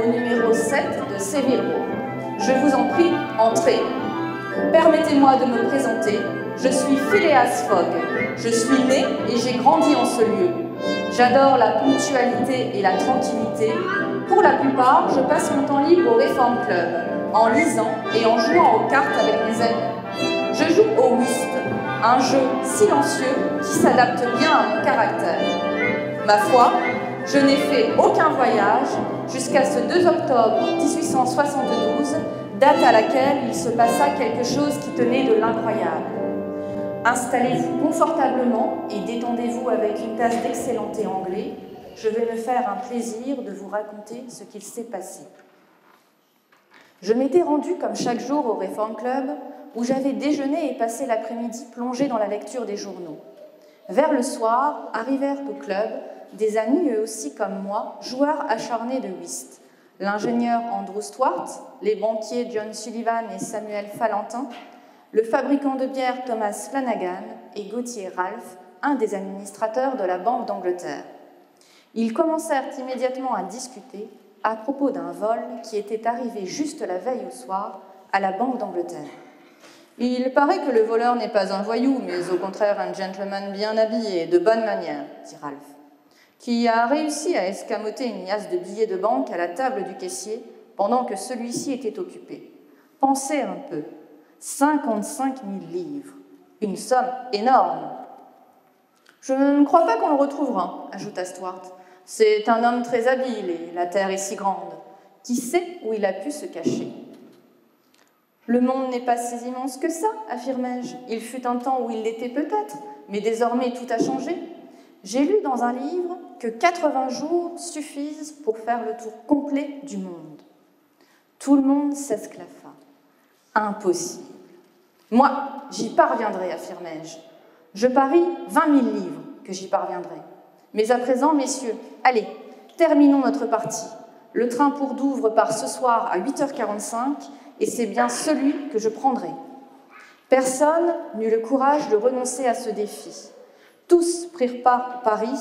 Au numéro 7 de Seville Row. Je vous en prie, entrez. Permettez-moi de me présenter, je suis Phileas Fogg. Je suis né et j'ai grandi en ce lieu. J'adore la ponctualité et la tranquillité. Pour la plupart, je passe mon temps libre au Reform Club, en lisant et en jouant aux cartes avec mes amis. Je joue au whist, un jeu silencieux qui s'adapte bien à mon caractère. Ma foi, je n'ai fait aucun voyage jusqu'à ce 2 octobre 1872, date à laquelle il se passa quelque chose qui tenait de l'incroyable. Installez-vous confortablement et détendez-vous avec une tasse d'excellent thé anglais. Je vais me faire un plaisir de vous raconter ce qu'il s'est passé. Je m'étais rendue comme chaque jour au Reform Club où j'avais déjeuné et passé l'après-midi plongé dans la lecture des journaux. Vers le soir, arrivèrent au club des amis eux aussi comme moi, joueurs acharnés de whist. L'ingénieur Andrew Stuart, les banquiers John Sullivan et Samuel Falentin, le fabricant de bière Thomas Flanagan et Gauthier Ralph, un des administrateurs de la Banque d'Angleterre. Ils commencèrent immédiatement à discuter à propos d'un vol qui était arrivé juste la veille au soir à la Banque d'Angleterre. Il paraît que le voleur n'est pas un voyou, mais au contraire un gentleman bien habillé, de bonne manière, dit Ralph, qui a réussi à escamoter une liasse de billets de banque à la table du caissier pendant que celui-ci était occupé. Pensez un peu, 55 000 livres, une somme énorme. Je ne crois pas qu'on le retrouvera, ajouta Stuart. C'est un homme très habile et la terre est si grande. Qui sait où il a pu se cacher? Le monde n'est pas si immense que ça, affirmai-je. Il fut un temps où il l'était peut-être, mais désormais tout a changé. J'ai lu dans un livre que 80 jours suffisent pour faire le tour complet du monde. Tout le monde s'esclaffa. Impossible. Moi, j'y parviendrai, affirmai-je. Je parie 20 000 livres que j'y parviendrai. Mais à présent, messieurs, allez, terminons notre partie. Le train pour Douvres part ce soir à 8h45 et c'est bien celui que je prendrai. Personne n'eut le courage de renoncer à ce défi. Tous prirent part Paris.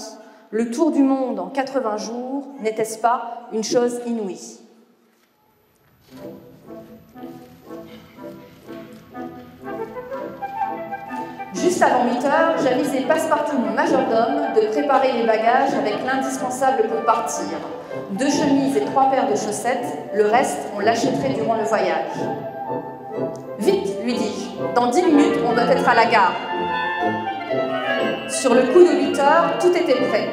Le tour du monde en 80 jours n'était-ce pas une chose inouïe? Juste avant 8 heures, j'avisai passe-partout mon majordome de préparer les bagages avec l'indispensable pour partir. deux chemises et trois paires de chaussettes, le reste, on l'achèterait durant le voyage. Vite, lui dis-je, dans dix minutes, on doit être à la gare. Sur le coup de 8 heures, tout était prêt.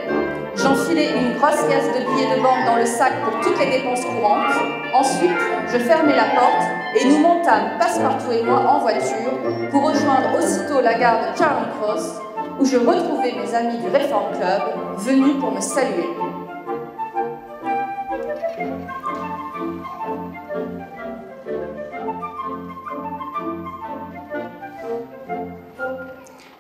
J'enfilais une grosse caisse de billets de banque dans le sac pour toutes les dépenses courantes. Ensuite, je fermai la porte et nous montâmes, Passepartout et moi, en voiture pour rejoindre aussitôt la gare de Charing Cross où je retrouvai mes amis du Reform Club venus pour me saluer.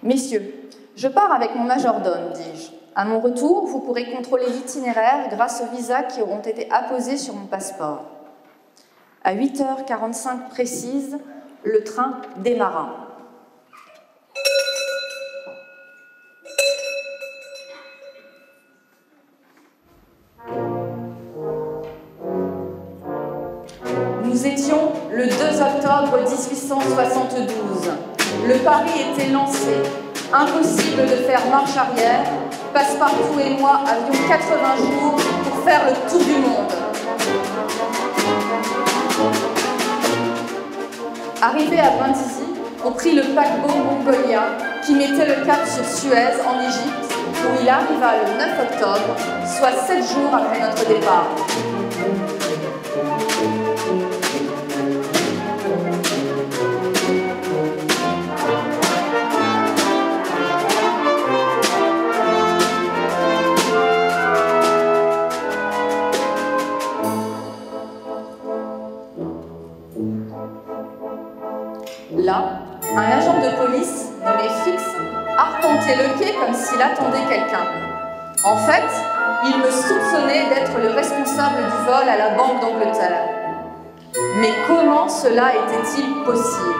Messieurs, je pars avec mon majordome, dis-je. À mon retour, vous pourrez contrôler l'itinéraire grâce aux visas qui auront été apposés sur mon passeport. À 8h45 précise, le train démarra. Impossible de faire marche arrière. Passepartout et moi avions 80 jours pour faire le tour du monde. Arrivé à Brindisi, on prit le paquebot Mongolia qui mettait le cap sur Suez en Égypte où il arriva le 9 octobre, soit 7 jours après notre départ. À la Banque d'Angleterre. Mais comment cela était-il possible?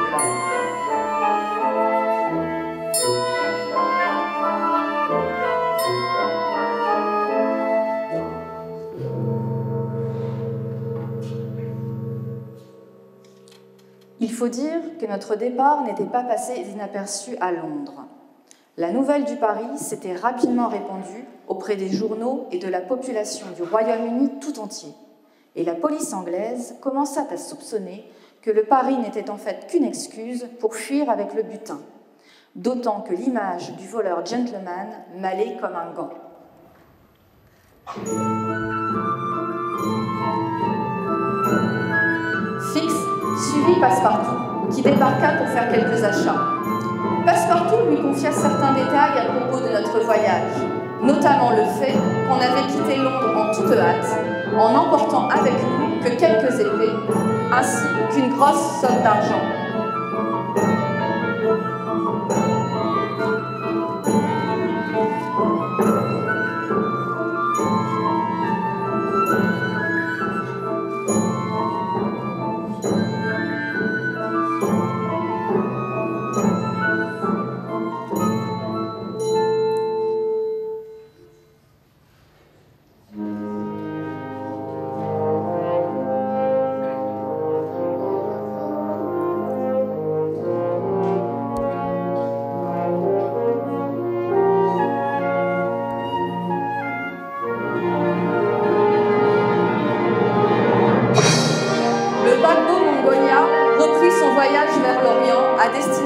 Il faut dire que notre départ n'était pas passé inaperçu à Londres. La nouvelle du Paris s'était rapidement répandue auprès des journaux et de la population du Royaume-Uni tout entier. Et la police anglaise commença à soupçonner que le Paris n'était en fait qu'une excuse pour fuir avec le butin, d'autant que l'image du voleur gentleman m'allait comme un gant. suivit Passepartout, qui débarqua pour faire quelques achats. Passepartout lui confia certains détails à propos de notre voyage, notamment le fait qu'on avait quitté Londres en toute hâte, en emportant avec nous que quelques épées, ainsi qu'une grosse somme d'argent.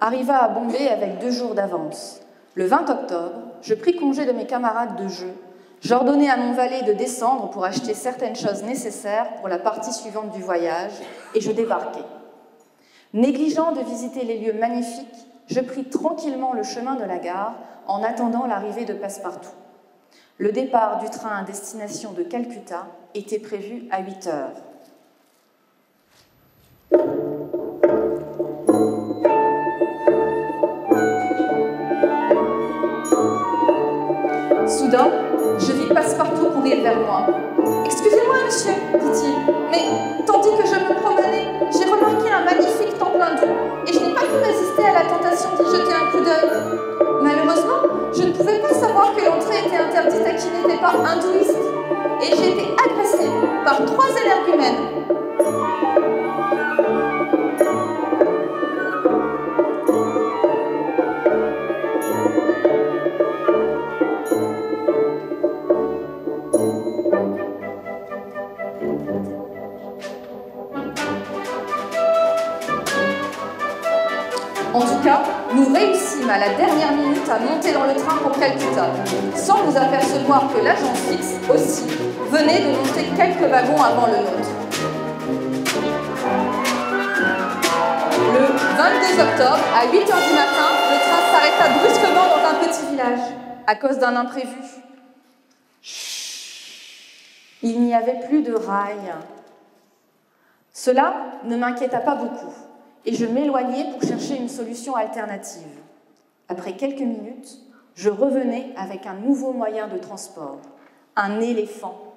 Arriva à Bombay avec deux jours d'avance. Le 20 octobre, je pris congé de mes camarades de jeu. J'ordonnai à mon valet de descendre pour acheter certaines choses nécessaires pour la partie suivante du voyage et je débarquai. Négligeant de visiter les lieux magnifiques, je pris tranquillement le chemin de la gare en attendant l'arrivée de Passepartout. Le départ du train à destination de Calcutta était prévu à 8 heures. Soudain, je vis Passepartout courir vers moi. Excusez-moi, monsieur, dit-il, mais tandis que je me promenais, j'ai remarqué un magnifique plein d'eau et je n'ai pas pu résister à la tentation d'y jeter un coup d'œil. Malheureusement, je ne pouvais pas savoir que l'entrée était interdite à qui n'était pas hindouiste et j'ai été agressée par trois énergumènes à la dernière minute à monter dans le train pour Calcutta, sans vous apercevoir que l'agent fixe aussi venait de monter quelques wagons avant le nôtre. Le 22 octobre, à 8 h du matin, le train s'arrêta brusquement dans un petit village, à cause d'un imprévu. Il n'y avait plus de rails. Cela ne m'inquiéta pas beaucoup, et je m'éloignai pour chercher une solution alternative. Après quelques minutes, je revenais avec un nouveau moyen de transport, un éléphant.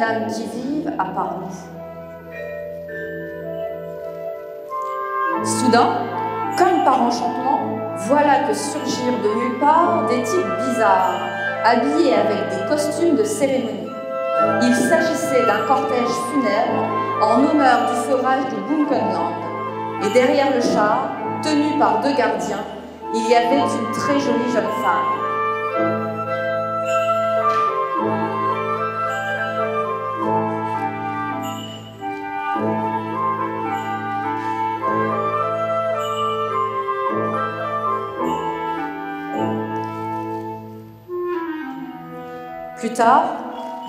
Pas une âme qui vive à. Soudain, comme par enchantement, voilà que surgirent de nulle part des types bizarres, habillés avec des costumes de cérémonie. Il s'agissait d'un cortège funèbre en honneur du forage du Bunkenland. Et derrière le char, tenu par deux gardiens, il y avait une très jolie jeune femme. Plus tard,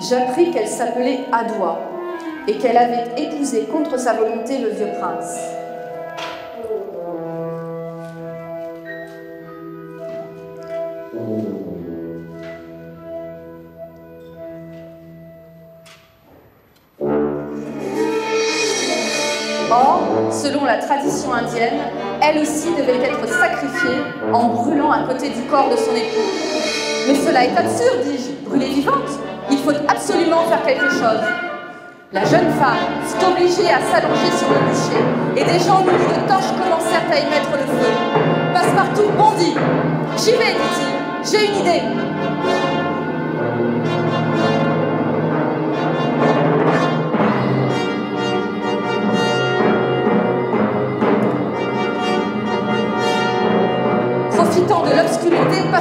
j'appris qu'elle s'appelait Adoua et qu'elle avait épousé contre sa volonté le vieux prince. selon la tradition indienne, elle aussi devait être sacrifiée en brûlant à côté du corps de son époux. Mais cela est absurde, dis-je, brûler vivante. Il faut absolument faire quelque chose. La jeune femme fut obligée à s'allonger sur le bûcher, et des gens munis de torches commencèrent à y mettre le feu. Passepartout bondit. J'y vais, dit-il, j'ai une idée.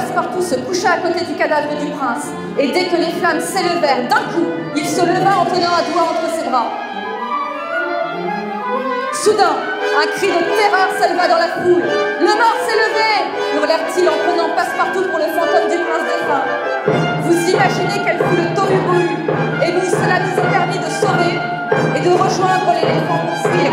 Passepartout se coucha à côté du cadavre du prince, et dès que les flammes s'élevèrent d'un coup, il se leva en tenant un doigt entre ses bras. Soudain, un cri de terreur s'éleva dans la foule. Le mort s'est levé hurlèrent-ils en prenant Passepartout pour le fantôme du prince défunt. Vous imaginez quel fut le tohu et nous, cela nous a permis de sauver et de rejoindre l'éléphant pour fuir.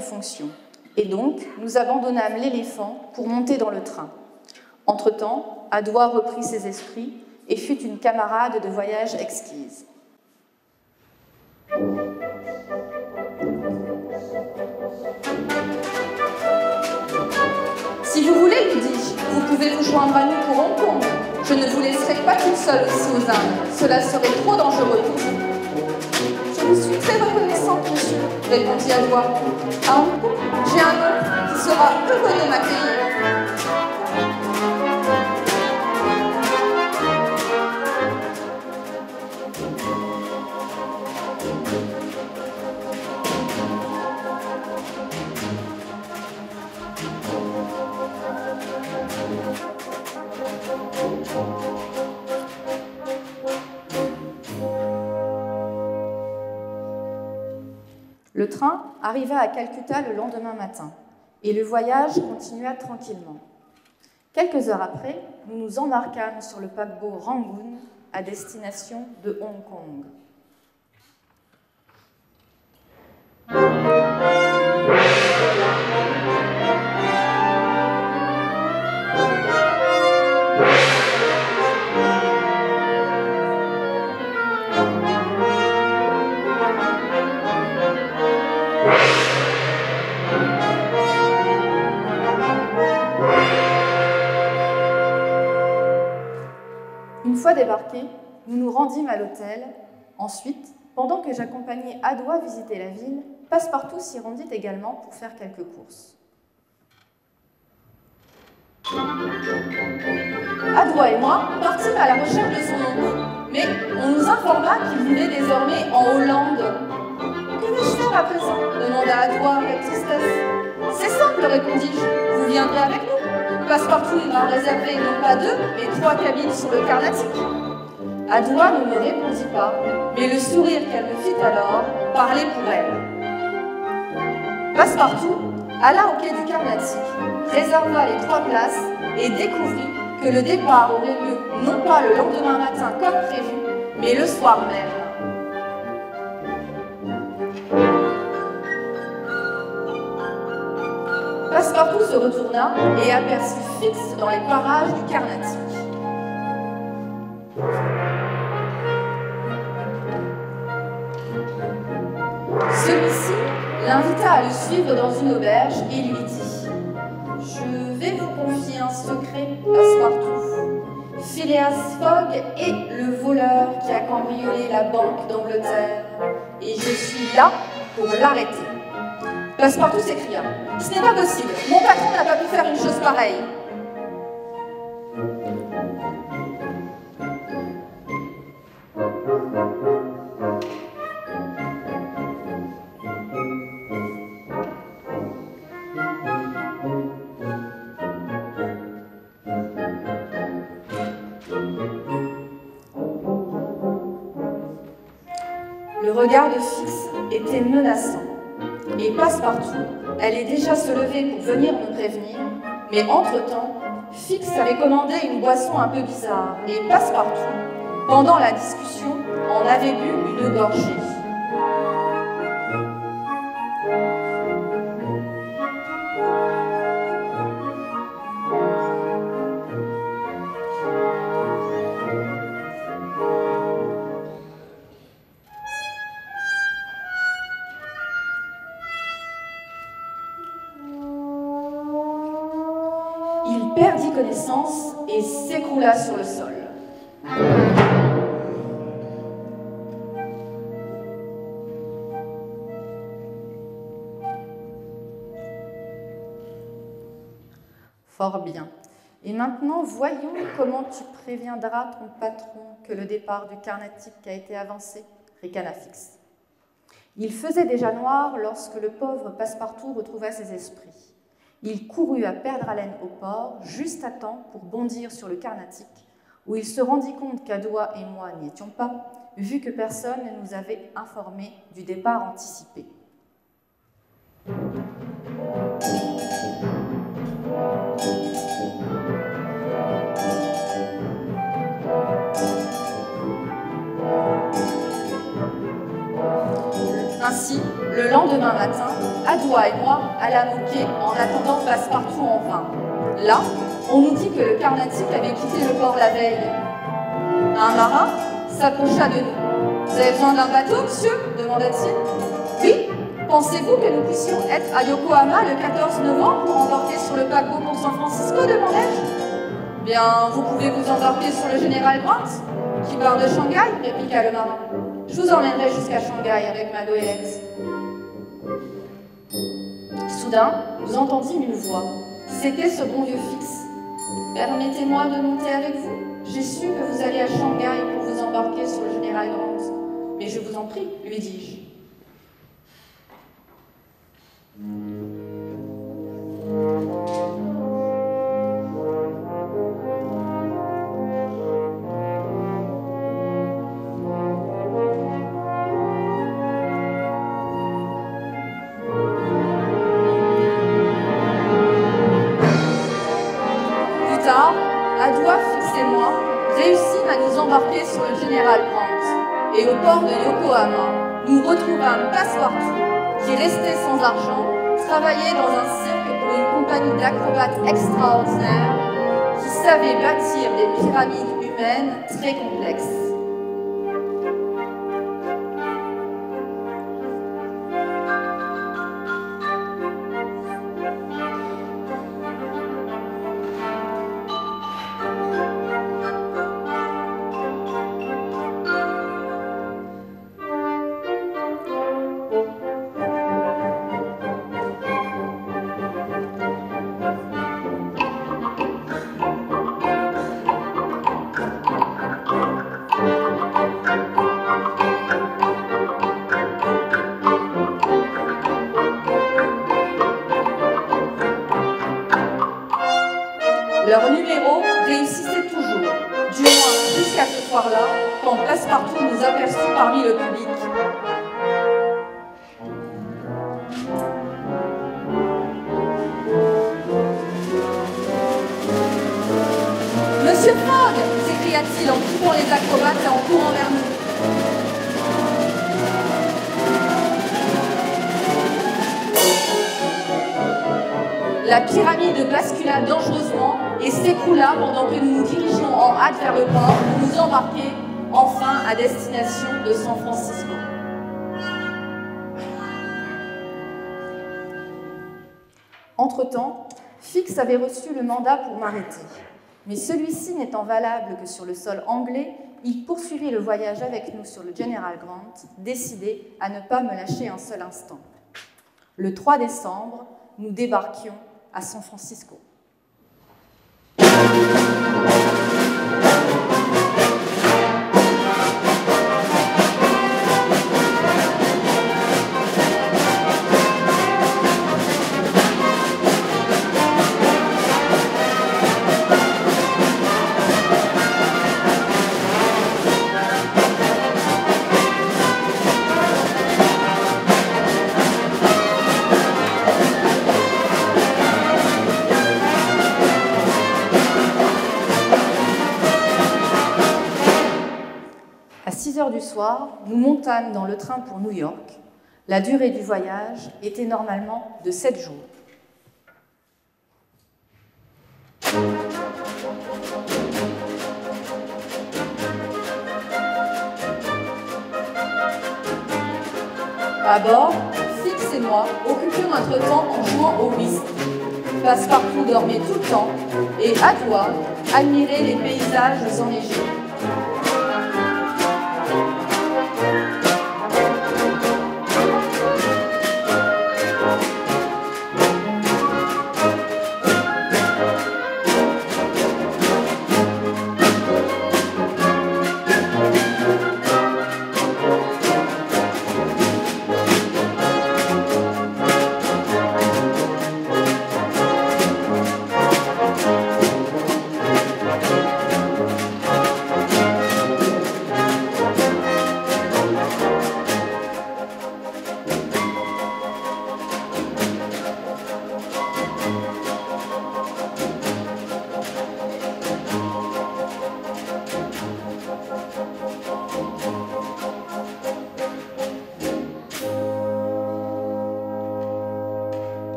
Fonction, et donc nous abandonnâmes l'éléphant pour monter dans le train. Entre-temps, Adoua reprit ses esprits et fut une camarade de voyage exquise. Si vous voulez, lui dis-je, vous pouvez vous joindre à nous pour Hong Kong. Je ne vous laisserai pas toute seule aussi aux Indes. Cela serait trop dangereux pour vous. Je suis très reconnaissante, monsieur, répondit Adoua. À Hong j'ai un oncle qui sera heureux de m'accueillir. Le train arriva à Calcutta le lendemain matin et le voyage continua tranquillement. Quelques heures après, nous nous embarquâmes sur le paquebot Rangoon à destination de Hong Kong. Débarqués, nous nous rendîmes à l'hôtel. Ensuite, pendant que j'accompagnais Adoua visiter la ville, Passepartout s'y rendit également pour faire quelques courses. Adoua et moi partîmes à la recherche de son oncle, mais on nous informa qu'il vivait désormais en Hollande. Que vais-je faire à présent? demanda Adoua avec tristesse. C'est simple, répondis-je. Vous viendrez avec nous. Passepartout m'a réservé non pas deux, mais trois cabines sur le Carnatic. Adoua ne me répondit pas, mais le sourire qu'elle me fit alors parlait pour elle. Passepartout alla au quai du Carnatic, réserva les trois places et découvrit que le départ aurait lieu non pas le lendemain matin comme prévu, mais le soir même. Passepartout se retourna et aperçut Fix dans les parages du Carnatic. Celui-ci l'invita à le suivre dans une auberge et lui dit Je vais vous confier un secret, Passepartout. Phileas Fogg est le voleur qui a cambriolé la banque d'Angleterre et je suis là pour l'arrêter. Passepartout s'écria Ce n'est pas possible, mon patron n'a pas pu faire une chose pareille. Le regard de Fix était menaçant. Et Passepartout allait déjà se lever pour venir me prévenir, mais entre-temps, Fix avait commandé une boisson un peu bizarre, et Passepartout, pendant la discussion, en avait bu une gorgée. S'écroula sur le sol. Fort bien. Et maintenant, voyons comment tu préviendras ton patron que le départ du Carnatic a été avancé, ricana Fix. Il faisait déjà noir lorsque le pauvre Passepartout retrouva ses esprits. Il courut à perdre haleine au port, juste à temps pour bondir sur le Carnatic, où il se rendit compte qu'Adoua et moi n'y étions pas, vu que personne ne nous avait informés du départ anticipé. Ainsi, le Le lendemain matin, Adoua et moi allons quai en attendant passe-partout en vain. Là, on nous dit que le Carnatic avait quitté le port la veille. Un marin s'approcha de nous. Vous avez besoin d'un bateau, monsieur demanda-t-il. Oui. Pensez-vous que nous puissions être à Yokohama le 14 novembre pour embarquer sur le paquebot pour San Francisco demandai-je. Bien, vous pouvez vous embarquer sur le général Grant, qui part de Shanghai, répliqua le marin. Je vous emmènerai jusqu'à Shanghai avec ma goélette. Soudain, nous entendîmes une voix. C'était ce bon vieux fixe. Permettez-moi de monter avec vous. J'ai su que vous alliez à Shanghai pour vous embarquer sur le général Grant. Mais je vous en prie, lui dis-je. Nous retrouvâmes Passepartout, qui restait sans argent, travaillait dans un cirque pour une compagnie d'acrobates extraordinaires qui savait bâtir des pyramides humaines très complexes. La pyramide bascula dangereusement et s'écroula pendant que nous nous dirigions en hâte vers le port pour nous embarquer enfin à destination de San Francisco. Entre-temps, Fix avait reçu le mandat pour m'arrêter. Mais celui-ci n'étant valable que sur le sol anglais, il poursuivit le voyage avec nous sur le General Grant, décidé à ne pas me lâcher un seul instant. Le 3 décembre, nous débarquions à San Francisco. Dans le train pour New York. La durée du voyage était normalement de 7 jours. À bord, Fix et moi occupions notre temps en jouant au whist. Passepartout dormait tout le temps et à toi, admirer les paysages enneigés.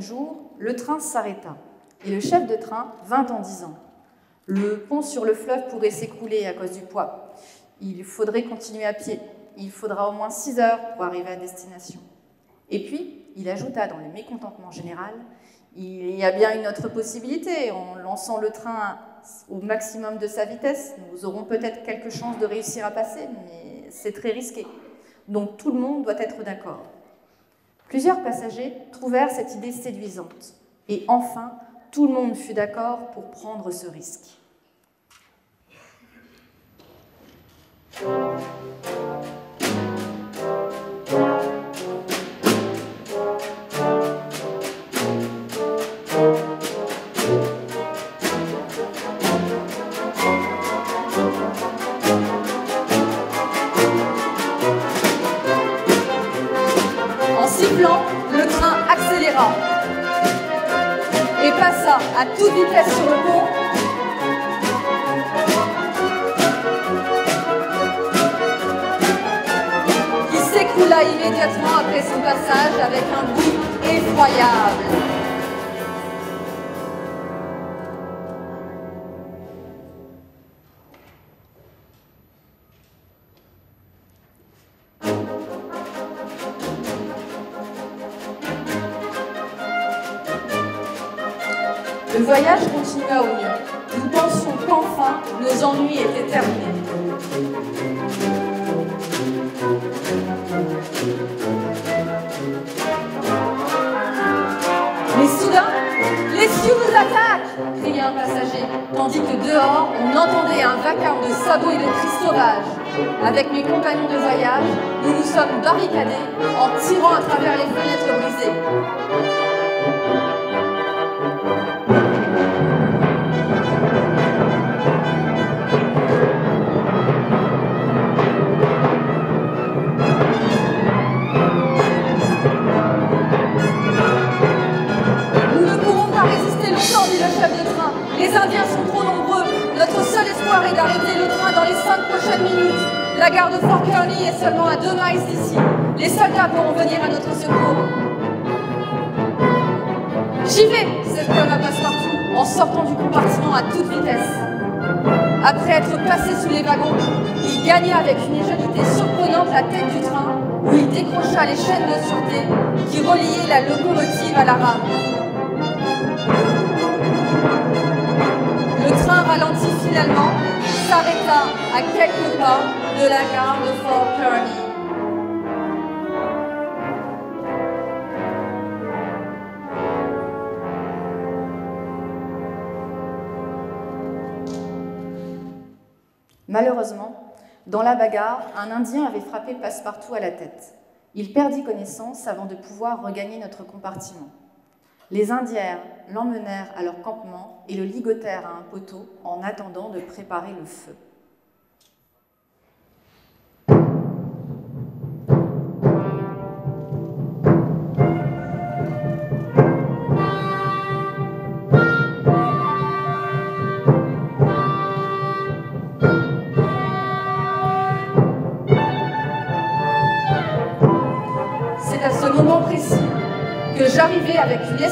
Jour, le train s'arrêta et le chef de train vint en disant Le pont sur le fleuve pourrait s'écrouler à cause du poids. Il faudrait continuer à pied. Il faudra au moins six heures pour arriver à destination. Et puis, il ajouta dans le mécontentement général Il y a bien une autre possibilité. En lançant le train au maximum de sa vitesse, nous aurons peut-être quelques chances de réussir à passer, mais c'est très risqué. Donc tout le monde doit être d'accord. Plusieurs passagers trouvèrent cette idée séduisante. Et enfin, tout le monde fut d'accord pour prendre ce risque. À toute vitesse sur le pont. Qui s'écroula immédiatement après son passage avec un bruit effroyable. La gare de Fort Kearney est seulement à deux miles d'ici. Les soldats pourront venir à notre secours. J'y vais s'exclama Passepartout en sortant du compartiment à toute vitesse. Après être passé sous les wagons, il gagna avec une agilité surprenante la tête du train où il décrocha les chaînes de sûreté qui reliaient la locomotive à la rame. Ralentit finalement s'arrêta à quelques pas de la gare de Fort Kearney. Malheureusement, dans la bagarre, un Indien avait frappé Passepartout à la tête. Il perdit connaissance avant de pouvoir regagner notre compartiment. Les Indiens l'emmenèrent à leur campement et le ligotèrent à un poteau en attendant de préparer le feu.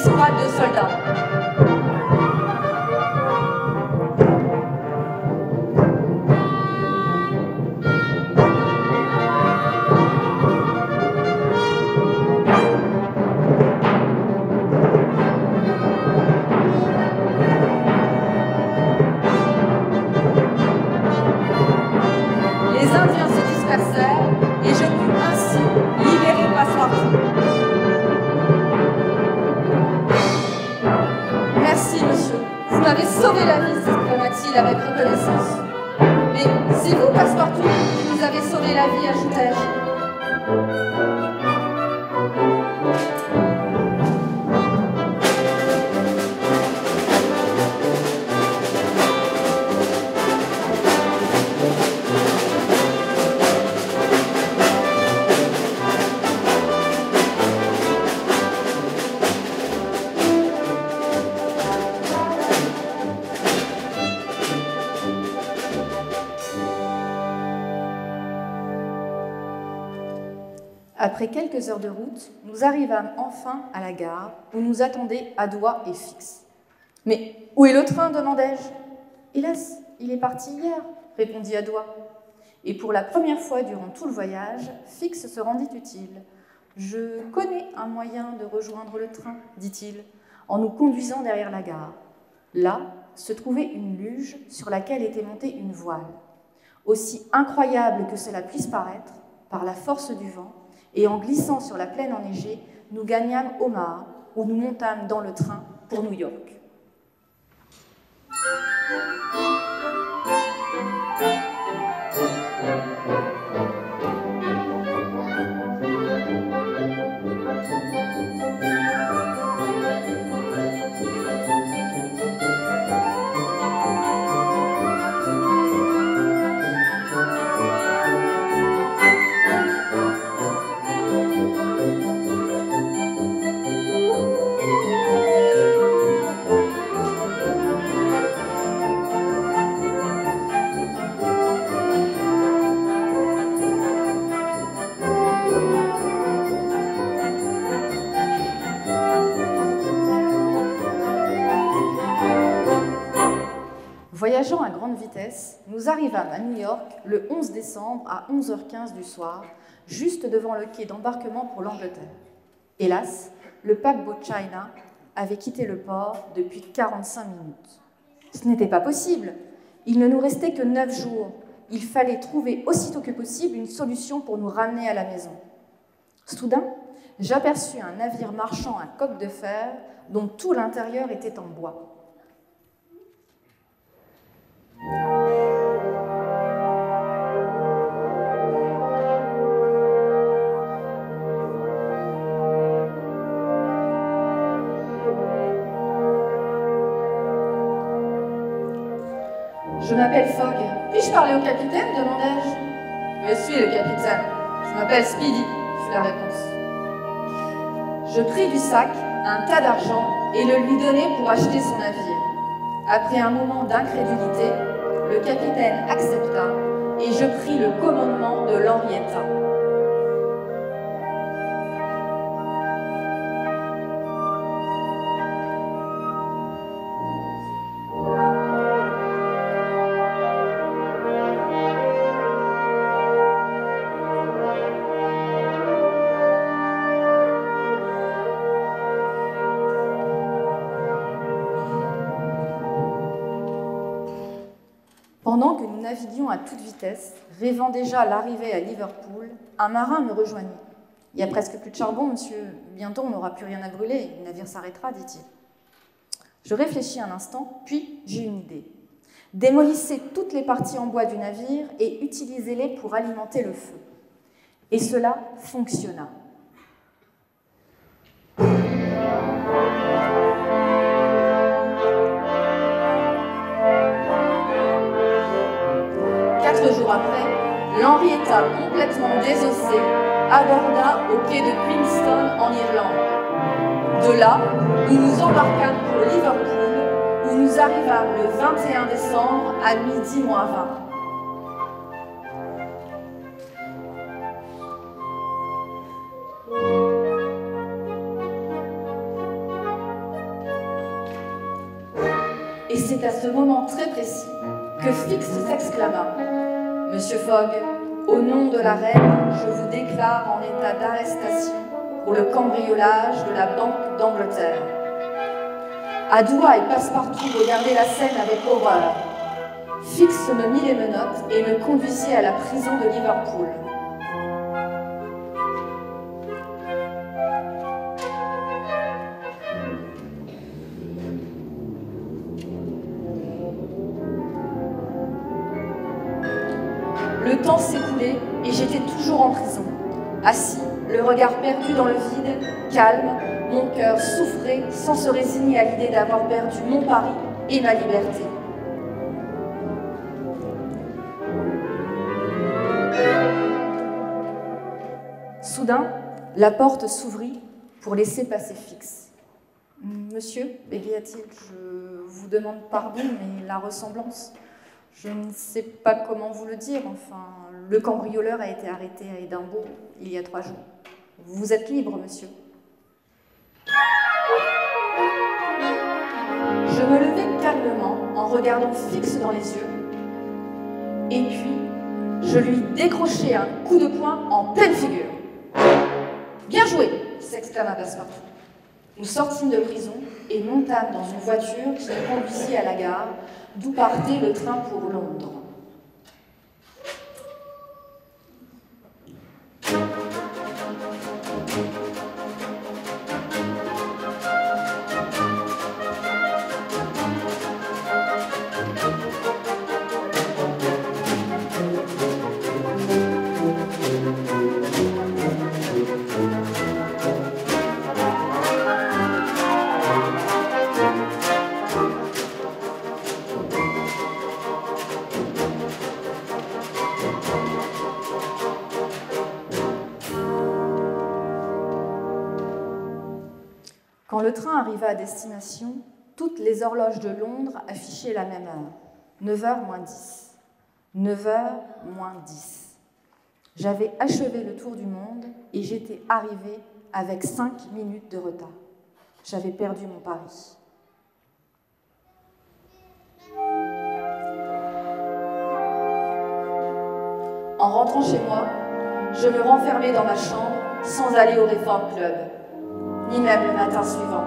Une escouade de soldats. Arrivâmes enfin à la gare où nous attendaient Adoua et Fix. Mais où est le train? demandai-je. Hélas, il est parti hier, répondit Adoua. Et pour la première fois durant tout le voyage, Fix se rendit utile. Je connais un moyen de rejoindre le train, dit-il, en nous conduisant derrière la gare. Là se trouvait une luge sur laquelle était montée une voile. Aussi incroyable que cela puisse paraître, par la force du vent, et en glissant sur la plaine enneigée, nous gagnâmes Omaha, où nous montâmes dans le train pour New York. Nous arrivâmes à New York le 11 décembre à 11h15 du soir, juste devant le quai d'embarquement pour l'Angleterre. Hélas, le paquebot China avait quitté le port depuis 45 minutes. Ce n'était pas possible. Il ne nous restait que neuf jours. Il fallait trouver aussitôt que possible une solution pour nous ramener à la maison. Soudain, j'aperçus un navire marchand à coque de fer dont tout l'intérieur était en bois. Parler au capitaine demandai-je. Je suis le capitaine. Je m'appelle Speedy, fut la réponse. Je pris du sac un tas d'argent et le lui donnai pour acheter son navire. Après un moment d'incrédulité, le capitaine accepta et je pris le commandement de l'Henrietta. À toute vitesse, rêvant déjà l'arrivée à Liverpool, un marin me rejoignit. Il n'y a presque plus de charbon, monsieur. Bientôt, on n'aura plus rien à brûler. Le navire s'arrêtera, dit-il. Je réfléchis un instant, puis j'ai une idée. Démolissez toutes les parties en bois du navire et utilisez-les pour alimenter le feu. Et cela fonctionna. Jours après, l'Henrietta, complètement désossée, aborda au quai de Queenstown en Irlande. De là, nous nous embarquâmes pour Liverpool, où nous arrivâmes le 21 décembre à midi moins 20. Et c'est à ce moment très précis que Fix s'exclama Monsieur Fogg, au nom de la reine, je vous déclare en état d'arrestation pour le cambriolage de la Banque d'Angleterre. Adoua et Passepartout regardaient la scène avec horreur. Fix me mit les menottes et me conduisit à la prison de Liverpool. Assis, le regard perdu dans le vide, calme, mon cœur souffrait sans se résigner à l'idée d'avoir perdu mon pari et ma liberté. Soudain, la porte s'ouvrit pour laisser passer Fix. Monsieur, bégaya-t-il, je vous demande pardon, mais la ressemblance. Je ne sais pas comment vous le dire, enfin, le cambrioleur a été arrêté à Édimbourg il y a trois jours. Vous êtes libre, monsieur. Je me levai calmement en regardant fixe dans les yeux. Et puis, je lui décrochai un coup de poing en pleine figure. Bien joué s'exclama Passepartout. Nous sortîmes de prison et montâmes dans une voiture qui nous conduisit à la gare, d'où partait le train pour Londres. Quand le train arriva à destination, toutes les horloges de Londres affichaient la même heure, 9h moins 10. 9h moins 10. J'avais achevé le tour du monde et j'étais arrivée avec 5 minutes de retard. J'avais perdu mon pari. En rentrant chez moi, je me renfermai dans ma chambre sans aller au Reform Club ni même le matin suivant.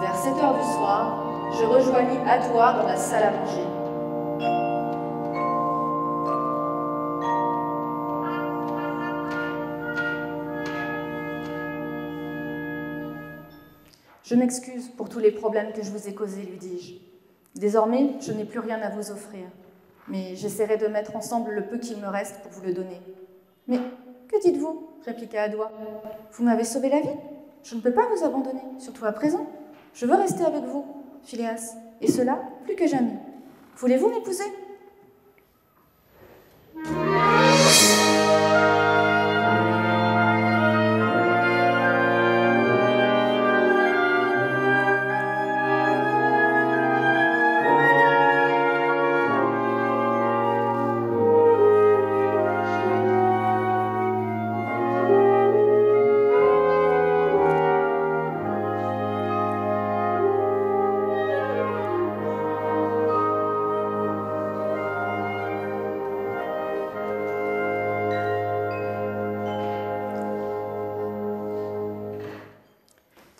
Vers 7 heures du soir, je rejoignis Adoua dans la salle à manger. Je m'excuse pour tous les problèmes que je vous ai causés, lui dis-je. Désormais, je n'ai plus rien à vous offrir, mais j'essaierai de mettre ensemble le peu qu'il me reste pour vous le donner. Mais que dites-vous? répliqua Adoua. Vous m'avez sauvé la vie? Je ne peux pas vous abandonner, surtout à présent. Je veux rester avec vous, Phileas, et cela plus que jamais. Voulez-vous m'épouser?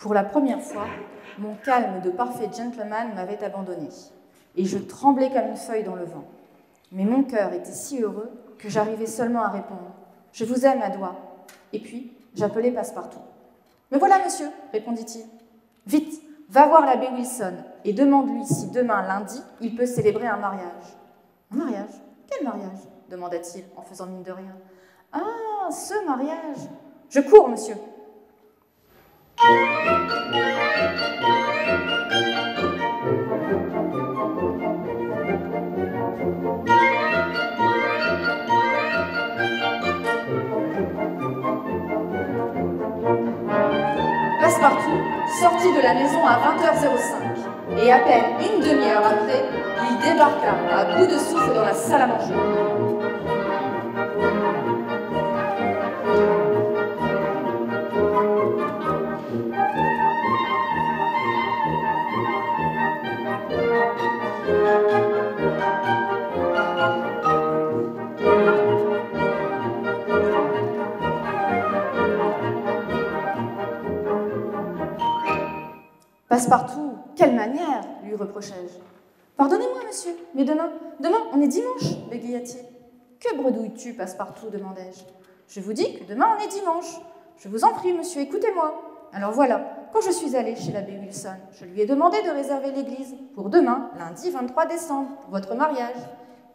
Pour la première fois, mon calme de parfait gentleman m'avait abandonné, et je tremblais comme une feuille dans le vent. Mais mon cœur était si heureux que j'arrivais seulement à répondre Je vous aime, Adoua. Et puis, j'appelai Passepartout. Me voilà, monsieur, répondit-il. Vite, va voir l'abbé Wilson et demande-lui si demain, lundi, il peut célébrer un mariage. Un mariage? Quel mariage? demanda-t-il en faisant mine de rien. Ah, ce mariage Je cours, monsieur. Passepartout sortit de la maison à 20h05 et à peine une demi-heure après, il débarqua à bout de souffle dans la salle à manger. Passepartout, quelle manière lui reprochai-je. Pardonnez-moi, monsieur, mais demain, demain, on est dimanche, bégaya-t-il. Que bredouilles-tu, Passepartout demandai-je. Je vous dis que demain, on est dimanche. Je vous en prie, monsieur, écoutez-moi. Alors voilà, quand je suis allée chez l'abbé Wilson, je lui ai demandé de réserver l'église pour demain, lundi 23 décembre, votre mariage.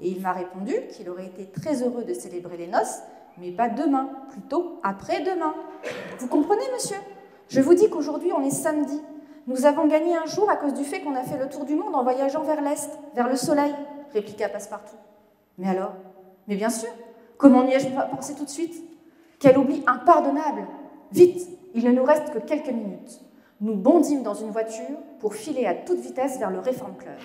Et il m'a répondu qu'il aurait été très heureux de célébrer les noces, mais pas demain, plutôt après-demain. Vous comprenez, monsieur? Je vous dis qu'aujourd'hui, on est samedi, nous avons gagné un jour à cause du fait qu'on a fait le tour du monde en voyageant vers l'Est, vers le soleil, répliqua Passepartout. Mais alors? Mais bien sûr, Comment n'y ai-je pas pensé tout de suite? Quel oubli impardonnable Vite, il ne nous reste que quelques minutes. Nous bondîmes dans une voiture pour filer à toute vitesse vers le Reform Club.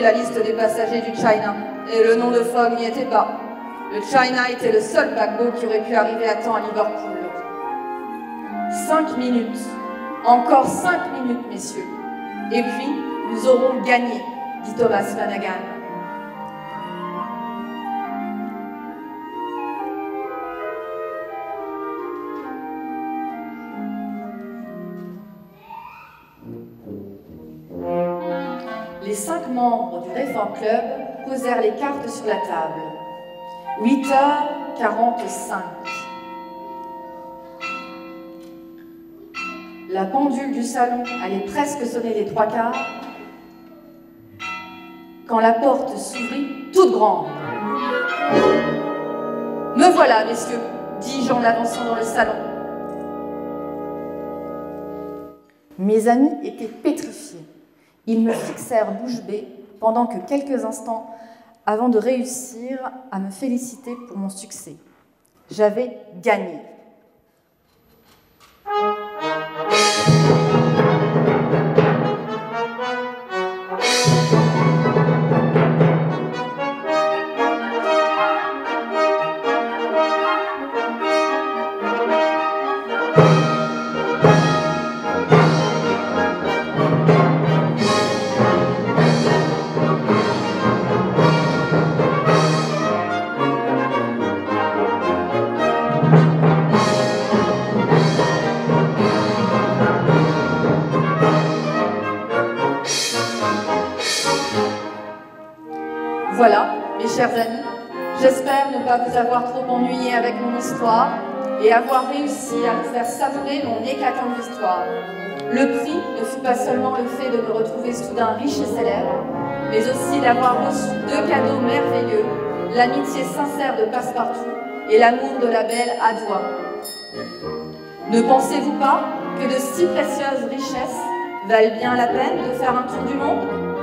La liste des passagers du China, et le nom de Fogg n'y était pas. Le China était le seul paquebot qui aurait pu arriver à temps à Liverpool. Cinq minutes encore cinq minutes, messieurs. Et puis, nous aurons gagné, dit Thomas Flanagan. Club posèrent les cartes sur la table. 8h45. La pendule du salon allait presque sonner les trois quarts quand la porte s'ouvrit toute grande. Me voilà, messieurs, dis-je en avançant dans le salon. Mes amis étaient pétrifiés. Ils me fixèrent bouche bée pendant que quelques instants avant de réussir à me féliciter pour mon succès. J'avais gagné. Vous avoir trop ennuyé avec mon histoire et avoir réussi à vous faire savourer mon éclatante histoire. Le prix ne fut pas seulement le fait de me retrouver soudain riche et célèbre, mais aussi d'avoir reçu deux cadeaux merveilleux, l'amitié sincère de Passepartout et l'amour de la belle Adoua. Ne pensez-vous pas que de si précieuses richesses valent bien la peine de faire un tour du monde?